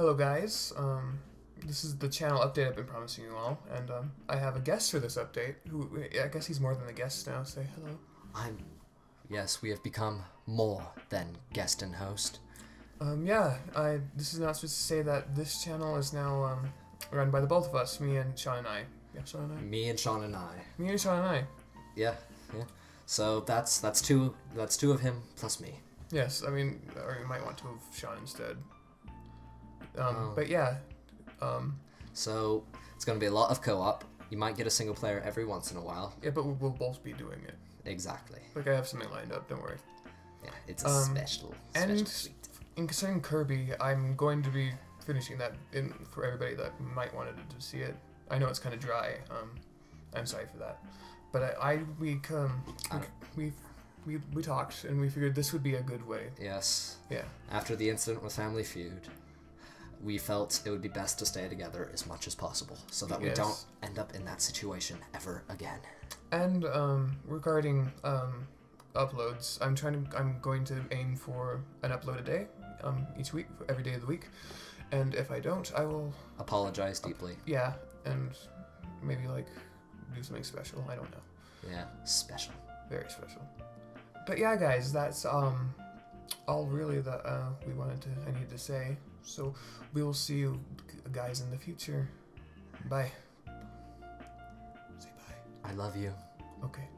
Hello, guys. Um, this is the channel update I've been promising you all, and um, I have a guest for this update. Who I guess he's more than a guest now. Say hello. I'm. Yes, we have become more than guest and host. Um, yeah, I. This is not supposed to say that this channel is now um, run by the both of us, me and Shaun and I. Yeah, Shaun and I. Me and Shaun and I. Me and Shaun and I. Yeah, yeah. So that's that's two that's two of him plus me. Yes, I mean, or you might want to have Shaun instead. Um, Oh. but yeah, um, So it's gonna be a lot of co-op. You might get a single player every once in a while. yeah, but we- we'll both be doing it. Exactly. Like I have something lined up. Don't worry. Yeah, it's a Um, special special and- treat. In concerning Kirby, I'm going to be finishing that in for everybody that might wanted to see it. I know it's kind of dry. Um, I'm sorry for that, but I, I we um we, we we we talked and we figured this would be a good way. Yes. Yeah. After the incident with Family Feud, we felt it would be best to stay together as much as possible so that we don't end up in that situation ever again. And um, regarding um, uploads, I'm trying to I'm going to aim for an upload a day, um, each week, every day of the week. And if I don't, I will Apologize deeply. yeah, and maybe like do something special. I don't know. Yeah, special. very special. But yeah, guys, that's um all really that uh, we wanted to I need to say. So we will see you guys in the future. Bye. Say bye. I love you. Okay.